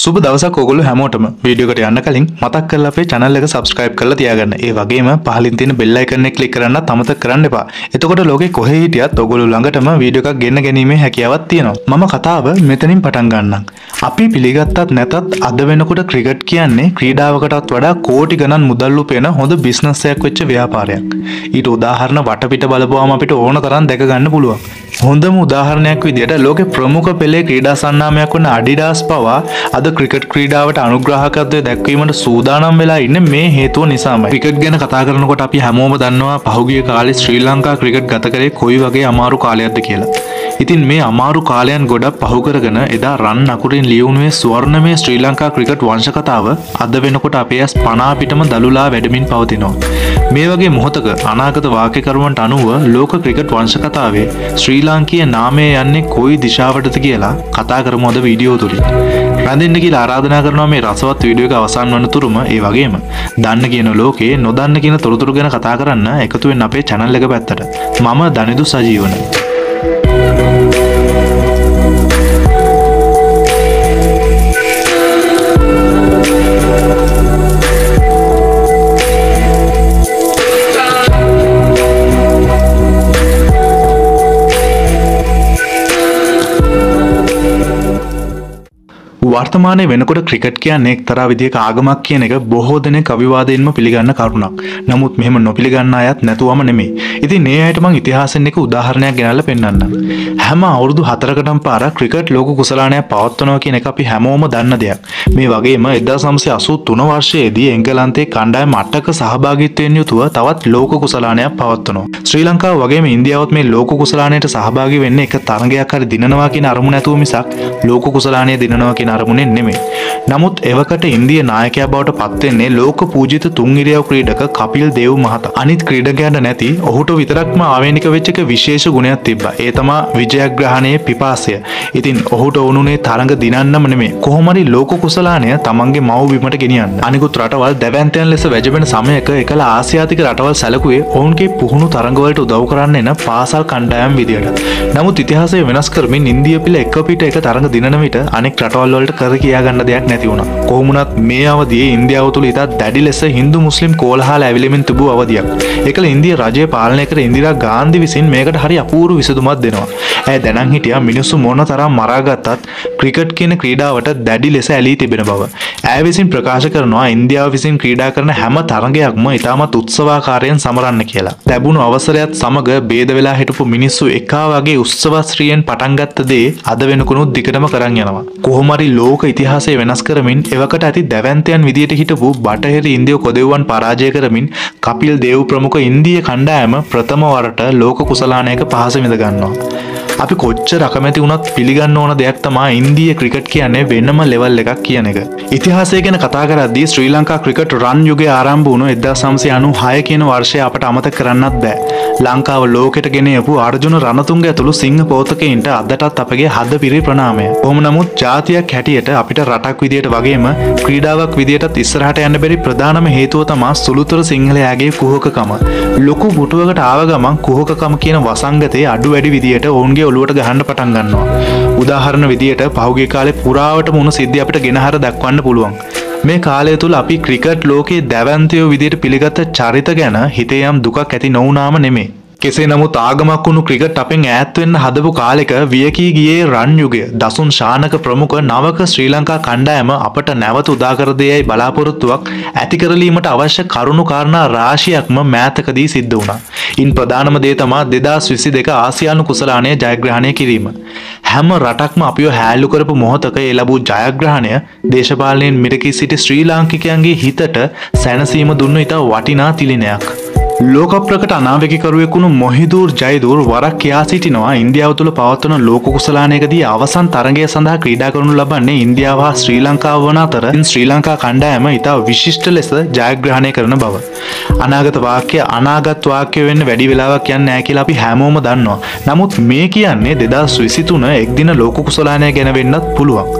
සුබ දවසක් ඔගොල්ලෝ හැමෝටම වීඩියෝකට යන්න කලින් මතක් කරලා අපේ channel එක subscribe කරලා තියාගන්න. ඒ වගේම පහලින් තියෙන bell icon එක click කරන්නත් අමතක කරන්න එපා. එතකොට ලෝකේ කොහේ හිටියත් ඔගොල්ලෝ ළඟටම වීඩියෝ එකක් ගෙන්න ගැනීමේ හැකියාවක් තියෙනවා. මම කතාව මෙතනින් පටන් ගන්නම්. අපි පිළිගත්තත් නැතත් අද වෙනකොට ක්‍රිකට් කියන්නේ ක්‍රීඩාවකටත් වඩා කෝටි ගණන් මුදල් උපයන හොඳ බිස්නස් එකක් වෙච්ච ව්‍යාපාරයක්. ඊට උදාහරණ වටපිට බලපුවාම අපිට ඕන තරම් දැක ගන්න පුළුවන්. හොඳම උදාහරණයක් විදියට ලෝකෙ ප්‍රමුඛ පෙළේ ක්‍රීඩා සන්නාමයක් වන අඩිඩාස් පවා අද ක්‍රිකට් ක්‍රීඩාවට අනුග්‍රහකත්වය දැක්වීමට සූදානම් වෙලා ඉන්න මේ හේතුව නිසාම ක්‍රිකට් ගැන කතා කරනකොට අපි හැමෝම දන්නවා පහුගිය කාලේ ශ්‍රී ලංකා ක්‍රිකට් ගත කරේ කොයි වගේ අමාරු කාලයක්ද කියලා. ඉතින් මේ අමාරු කාලයන් ගොඩක් පහු කරගෙන එදා රන් අකුරින් ලියවුණුවේ ස්වර්ණමය ශ්‍රී ලංකා ක්‍රිකට් වංශ කතාව අද වෙනකොට අපේ ඇස් පනා පිටම දළුලා වැඩමින් පවතිනවා. මේ වගේ මොහොතක අනාගත වාක්‍යකරුවන්ට අනුව ලෝක ක්‍රිකට් වංශ කතාවේ ශ්‍රී ලාංකීය නාමය යන්නේ කොයි දිශාවටද කියලා කතා කරමු අද වීඩියෝ තුලින්. රැඳෙන්න කියලා ආරාධනා කරනවා මේ රසවත් වීඩියෝ එක අවසන් වන තුරුම ඒ වගේම දන්න කියන ලෝකේ නොදන්න කියන තොරතුරු ගැන කතා කරන්න එකතු වෙන්න අපේ channel එක පැත්තට. මම දනිදු සජීවන. වර්තමානය වෙනකොට ක්‍රිකට් කියන්නේ එක්තරා විදිහක ආගමක් කියන එක බොහෝ දෙනෙක් අවිවාදයෙන්ම පිළිගන්න කරුණක්. නමුත් මෙහෙම නොපිළිගන්න අයත් නැතුවම නෙමෙයි. ඉතින් මේ අයට මං ඉතිහාසෙන් එක උදාහරණයක් ගෙනල්ලා පෙන්නන්නම්. හැම අවුරුදු 4කටම පාරක් ක්‍රිකට් ලෝක කුසලානයක් පවත්වනවා කියන එක අපි හැමෝම දන්න දෙයක්. මේ වගේම 1983 වර්ෂයේදී එංගලන්තයේ කණ්ඩායම 8ක සහභාගීත්වයෙන් යුතුව තවත් ලෝක කුසලානයක් පවත්වනවා. ශ්‍රී ලංකාව වගේම ඉන්දියාවත් මේ ලෝක කුසලානයට සහභාගී වෙන්නේ එක තරගයක් හරි දිනනවා කියන අරමුණ නැතුව මිසක් ලෝක කුසලානය දිනනවා කියන අරමුණෙන් නෙමෙයි. නමුත් එවකට ඉන්දිය නායකයා බවට පත්වෙන්නේ ලෝක පූජිත තුන් ඉරියව් ක්‍රීඩක කපිල් දේව් මහතා. අනිත් ක්‍රීඩකයන්ට නැති ඔහුට විතරක්ම ආවේනික වෙච්ච එක විශේෂ ගුණයක් තිබ්බා. ඒ තමා විජයග්‍රහණයේ පිපාසය. ඉතින් ඔහුට වුණුනේ තරඟ දිනන්නම නෙමෙයි. කොහොම හරි ලෝක කුසලානය තමන්ගේ මව් බිමට ගෙනියන්න. අනිකුත් රටවල් දැවැන්තයන් ලෙස වැජබෙන සමයක එකල ආසියාතික රටවල් සැලකුවේ ඔවුන්ගේ පුහුණු තරඟවලට උදව් කරන්න එන පාසල් කණ්ඩායම් විදියට. නමුත් ඉතිහාසය වෙනස් කරමින් ඉන්දිය පිළ එක පිට එක තරඟ දිනන විට අනෙක් රටවල් වලට කර කියාගන්න දෙයක් නැති වුණා. කොහොමුණත් මේ අවදියේ ඉන්දියාව තුළ ඉතා දැඩි ලෙස හින්දු මුස්ලිම් කෝලහල ඇවිලෙමින් තිබූ අවධියක්. ඒකල ඉන්දිය රජය පාලනය කර ඉන්දිරා ගාන්ධි විසින් මේකට හරි අපූරු විසඳුමක් දෙනවා. ඇය දැනන් හිටියා මිනිස්සු මොන තරම් මරාගත්තත් ක්‍රිකට් කියන ක්‍රීඩාවට දැඩි ලෙස ඇලී තිබෙන බව. ඇය විසින් ප්‍රකාශ කරනවා ඉන්දියාව විසින් ක්‍රීඩා කරන හැම තරගයක්ම ඉතාමත් උත්සවාකාරයෙන් සමරන්න කියලා. ලැබුණු අවසරයත් සමග බේද වෙලා හිටපු මිනිස්සු එකා වගේ උත්සවශ්‍රියෙන් පටන්ගත්ත දේ අද වෙනකුණුත් දිකටම කරන්න යනවා. කොහොමරි ලෝක ඉතිහාසය වෙනස් කරමින් එවකට ඇති දැවන්තයන් විදියට හිටපු බටහිර ඉන්දිය කොදෙව්වන් පරාජය කරමින් කපිල් දේව් ප්‍රමුඛ ඉන්දිය කණ්ඩායම ප්‍රථම වරට ලෝක කුසලානයක පහස විඳ ගන්නවා. අපි කොච්ච රකමැති වුණත් පිළිගන්න ඕන දෙයක් තමා ඉන්දිය ක්‍රිකට් කියන්නේ වෙනම ලෙවල් එකක් කියන එක. ඉතිහාසය ගැන කතා කරද්දී ශ්‍රී ලංකා ක්‍රිකට් රන් යුගයේ ආරම්භ වුණු 1996 කියන වර්ෂය අපට අමතක කරන්නත් බෑ. ලංකාව ලෝකෙට ගෙන යපු අර්ජුන රණතුංග ඇතුළු සිංහ පෝතකයින්ට අදටත් අපගේ හද පිරි ප්‍රණාමය. කොහොම නමුත් ජාතියක් හැටියට අපිට රටක් විදියට වගේම ක්‍රීඩාවක් විදියටත් ඉස්සරහට යන්න බැරි ප්‍රධානම හේතුව තමා සුළුතර සිංහලයාගේ කුහකකම. ලොකු පුටුවකට ආව ගමන් කුහකකම කියන වසංගතයේ අඩු වැඩි විදියට ඔවුන්ගේ ඔලුවට ගහන්න පටන් ගන්නවා. උදාහරණ විදියට පහුගිය කාලේ පුරාවට මුණු සිද්ධි අපිට ගෙනහර දක්වන්න පුළුවන්. මේ කාලය තුළ අපි ක්‍රිකට් ලෝකයේ දැවන්තයෝ විදියට පිළිගත්ත චරිත ගැන හිතේ යම් දුකක් ඇති නොවුනාම නෙමේ. කෙසේ නමුත් ආගමක් වුණු ක්‍රිකට් අපෙන් ඈත්වෙන්න හදපු කාලෙක වියකී ගියේ රන් යුගය දසුන් ශානක ප්‍රමුඛ නවක ශ්‍රී ලංකා කණ්ඩායම අපට නැවත උදාකර දෙයයි බලාපොරොත්තුවක් ඇති කරලීමට අවශ්‍ය කරුණු කාරණා රාශියක්ම මෑතකදී සිද්ධ වුණා. ඉන් ප්‍රධානම දේ තමා 2022 ආසියානු කුසලානය ජයග්‍රහණය කිරීම. හැම රටක්ම අපිව හැල්ලු කරපු මොහොතක ඒ ලැබූ ජයග්‍රහණය දේශපාලනයෙන් මිරකී සිටි ශ්‍රී ලාංකිකයන්ගේ හිතට සැනසීම දුන්නු ඉතා වටිනා තිලිනයක්. ලෝකප්‍රකට අනාවැකිකරුවෙකුණු මොහිදූර් ජයදූර් වරක් කියා සිටිනවා ඉන්දියාව තුළ පවත්වන ලෝක කුසලානයකදී අවසන් තරගය සඳහා ක්‍රීඩා කරනු ලබන්නේ ඉන්දියාව හා ශ්‍රී ලංකාව වන අතර ශ්‍රී ලංකා කණ්ඩායම ඉතා විශිෂ්ට ලෙස ජයග්‍රහණය කරන බව. අනාගත වාක්‍ය අනාගත් වාක්‍ය වෙන්න වැඩි වෙලාවක් යන්න නෑ කියලා අපි හැමෝම දන්නවා. නමුත් මේ කියන්නේ දෙදස් විසිතුන එක් දින ලෝක කුසලානය ගැන වෙන්නත් පුළුවන්.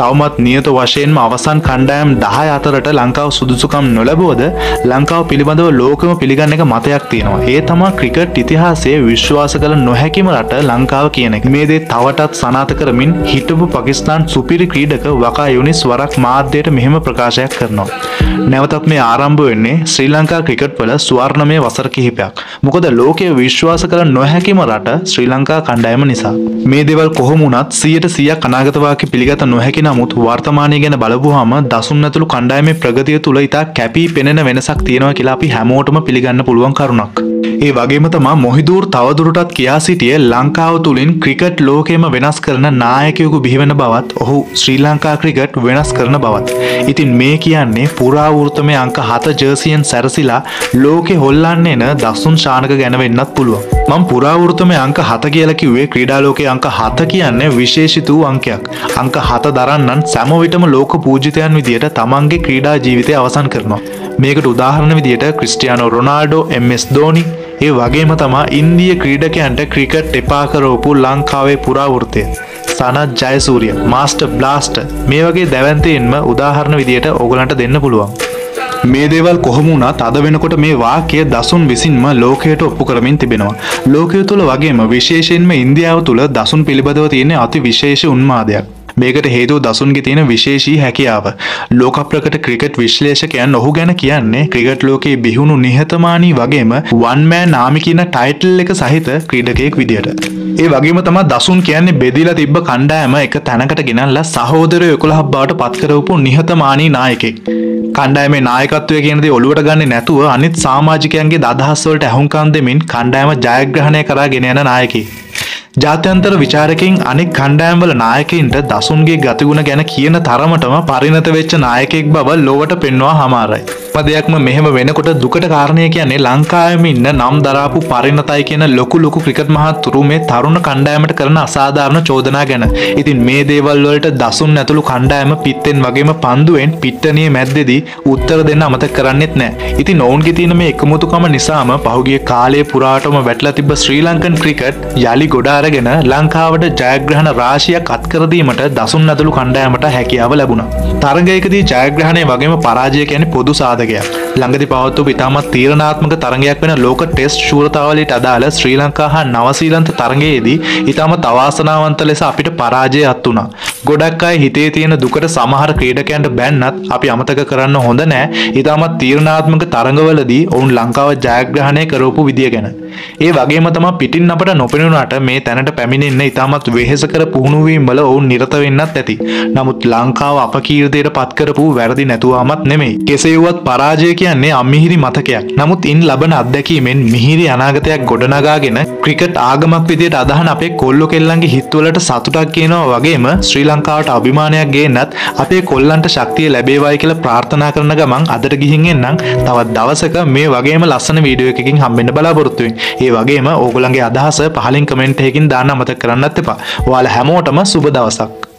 තවමත් නියත වශයෙන්ම අවසන් කණ්ඩායම් දහය අතරට ලංකාව සුදුසුකම් නොලබෝද ලංකාව පිළිබඳව ලෝකම පිළිගන්න එක මතයක් තියෙනවා ඒ තමා ක්‍රිකට් ඉතිහාසය විශ්වාස කළ නොහැකිම රට ලංකාව කියන එක මේ දේ තවටත් සනාත කරමින් හිටපු පකිස්ාන් සුපිරි ක්‍රීඩක වකා යුනිස් වරක් මාධ්‍යයට මෙහෙම ප්‍රකාශයක් කරනවා. නැවතත් මේ ආරම්භ වෙන්නේ ශ්‍රී ලංකා ක්‍රිකට් වල ස්වර්ණමය වසර කිහිපයක්. මොකද ලෝකය විශ්වාස කළ නොහැකිම රට ශ්‍රී ලංකා කණ්ඩායම නිසා. මේ දෙවල් කොහොමුණත් සියයට සියක් අනාගතවාකි පිළිගත නොහැකි නමුත් වර්තමානය ගැන බලපුහම දසුන් ඇතුළු කණ්ඩායමේ ප්‍රගතිය තුළ ඉතා කැපී පෙනෙන වෙනසක් තියෙනවා කියලා අපි හැමෝටම පිළිගන්න පුළුවන් කරුණක්. ඒ වගේම තමා මොහිදූර් තවදුරටත් කියා සිටිය ලංකාව තුළින් ක්‍රිකට් ලෝකෙම වෙනස් කරන නායකයකු බිහිවෙන බවත් ඔහු ශ්‍රී ලංකා ක්‍රිකට් වෙනස් කරන බවත්. ඉතින් මේ කියන්නේ පුරාවෘතමය අංක හත ජර්සියෙන් සැරසිලා ලෝකෙ හොල්ලන්න එන දස්සුන් ශානක ගැන වෙන්නත් පුළුවන්. මං පුරාවෘතමය අංක හත කියල කිව්වේ ක්‍රීඩාලෝකයේ අංක හත කියන්නේ විශේෂිත වූ අංකයක්. අංක හත දරන්නන් සැමවිටම ලෝක පූජිතයන් විදියට තමන්ගේ ක්‍රීඩා ජීවිතය අවසන් කරනවා. මේකට උදාහරණ විදියට ක්‍රිස්ටියානෝ රොනාල්ඩෝ එම්ස් ධෝනි ඒ වගේම තමා ඉන්දිය ක්‍රීඩකයන්ට ක්‍රිකට් එපා කරෝපු ලංකාවේ පුරාවෘතය. සනත් ජයසූරිය මාස්ට බ්ලාස්ට මේ වගේ දැවන්තයෙන්ම උදාහරණ විදියට ඔගලන්ට දෙන්න පුළුවන්. මේ දේවල් කොහොමුණත් අද වෙනකොට මේ වාක්‍ය දසුන් විසින්ම ලෝකයට ඔප්පු කරමින් තිබෙනවා. ලෝකය තුළ වගේම විශේෂයෙන්ම ඉන්දියාව තුළ දසුන් පිළිබඳව තියෙන අති විශේෂ උන්මාදයක්. මේකට හේතුව දසුන්ගේ තියෙන විශේෂී හැකියාව. ලෝකප්‍රකට ක්‍රිකට් විශ්ලේෂකයන් ඔහු ගැන කියන්නේ ක්‍රිකට් ලෝකයේ බිහුණු නිහතමානී වගේම වන්මෑ නාමි කියන ටයිටල් එක සහිත ක්‍රීඩකයෙක් විදියට. ඒ වගේම තම දසුන් කියන්නේ බෙදිලා තිබ්බ කණ්ඩායම එක තැනකට ගෙනල්ලා සහෝදරය එකොළහක් බවට පත්කරවපු නිහතමානී නායකෙක්. කණ්ඩායමේ නායකත්වය කියනදේ ඔළුවට ගන්න නැතුව අනිත් සාමාජිකයන්ගේ දහස්වලට ඇහුම්කන් දෙමින් කණ්ඩායම ජයග්‍රහණය කරා ගෙන යන නායකි. ජාත්‍යන්තර විචාරකින් අනෙක් කණ්ඩෑම්වල නායකයින්ට දසුන්ගේ ගතිගුණ ගැන කියන තරමටම පරිණත වෙච්ච නායකෙක් බව ලොවට පෙන්වා හමාරයි. පදයක්ම මෙහෙම වෙනකොට දුකට කාරණය කියන්නේ ලංකාවම ඉන්න නම් දරාපු පරිණතයි කියන ලොකු ලොකු ක්‍රිකට් මහත්තුරු මේ තරුණ කණ්ඩෑමට කරන අසාධාරණ චෝදනා ගැන. ඉතින් මේ දේවල් වලට දසුන් ඇතුළු කණ්ඩායම පිත්තෙන් වගේම පන්දුවෙන් පිට්ටනිය මැද්දෙදී උත්තර දෙන්න අමතක කරන්නෙත් නෑ. ඉතින් ඔවුන්ගේ තියෙන මේ එකමුතුකම නිසාම පහුගිය කාලය පුරාටම වැටලා තිබ්බ ශ්‍රී ලංකන් ක්‍රිකට් යළි ගොඩාරගෙන ලංකාවට ජයග්‍රහණ රාශියක් අත්කරදීමට දසුන් ඇතුළු කණ්ඩායමට හැකියාව ලැබුණා. තරගයකදී ජයග්‍රහණය වගේම පරාජය කියන්නේ පොදු සාධ සාධකයක් ළඟදි පවත්තු ඉතාමත් තීරණාත්මක තරගයක් වෙන ලෝක ටෙස්ට් ශූරතාවලට අදාළ ශ්‍රී ලංකා හා නවසීලන්ත තරගයේදී ඉතාමත් අවාසනාවන්ත ලෙස අපිට පරාජය අත් වුණා. ගොඩක් අය හිතේ තියෙන දුකට සමහර ක්‍රීඩකයන්ට බැන්නත් අපි අමතක කරන්න හොඳ නෑ ඉතාමත් තීරණාත්මක තරඟවලදී ඔවුන් ලංකාව ජයග්‍රහණය කරපු විදිය ගැන. ඒ වගේම තම පිටින් අපට නොපෙනුනට මේ තැනට පැමිණෙන්න ඉතාමත් වෙහෙස කර පුහුණුවීම් වල ඔවුන් නිරත වෙන්නත් ඇති. නමුත් ලංකාව අප කීර්දයට පත්කරපු වැරදි නැතුවාමත් නෙමෙයි. කෙසේවත් පරාජය කියන්නේ අම්මිහිරි මතකයක්. නමුත් ඉන් ලබන අත්දැකීමෙන් මිහිරි අනාගතයක් ගොඩනගාගෙන ක්‍රිකට් ආගමක් විදියට අදහන අපේ කොල්ලො කෙල්ලන්ගේ හිත්වලට සතුටක් කියනවා වගේම ශ්‍රී ලංකාවට අභිමානයක් ගේනත් අපේ කොල්ලන්ට ශක්තිය ලැබේවායි කියලා ප්‍රාර්ථනා කරන ගමන් අදට ගිහින් එන්නම් තවත් දවසක මේ වගේම ලස්සන වීඩියෝ එකකින් හම්බෙන්න බලාපොරොත්තුවෙන්. ඒ වගේම ඕගොල්ලන්ගේ අදහස පහලින් කමෙන්ට් එකකින් දාන්න අමතක කරන්නත් එපා. ඔයාලා හැමෝටම සුබ දවසක්.